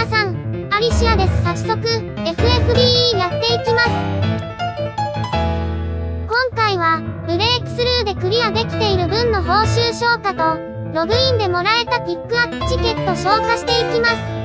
皆さん、アリシアです。早速、FFB やっていきます。今回は、ブレイクスルーでクリアできている分の報酬消化と、ログインでもらえたピックアップチケット消化していきます。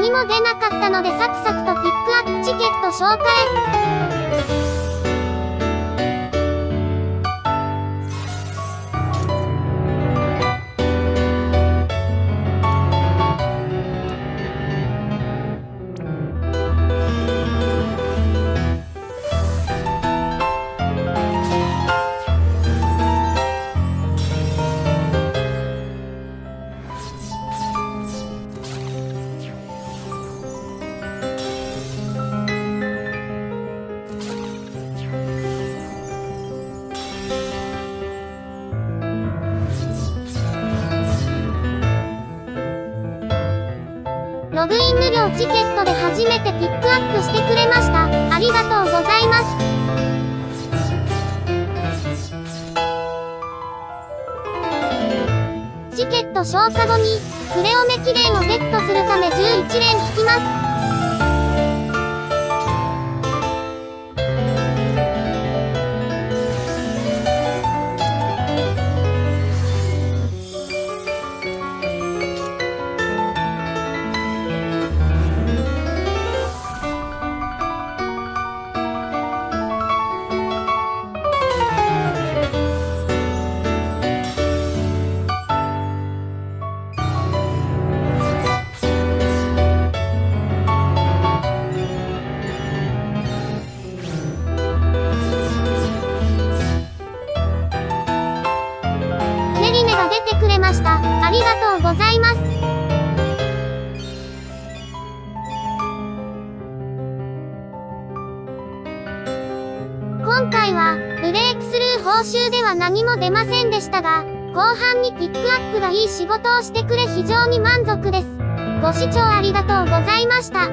何も出なかったのでサクサクとピックアップチケット紹介。ログイン無料チケットで初めてピックアップしてくれました。ありがとうございます。チケット消化後に、クレオメキレンをゲットするため11連引きます。ました。ありがとうございます。今回は、ブレイクスルー報酬では何も出ませんでしたが、後半にピックアップがいい仕事をしてくれ非常に満足です。ご視聴ありがとうございました。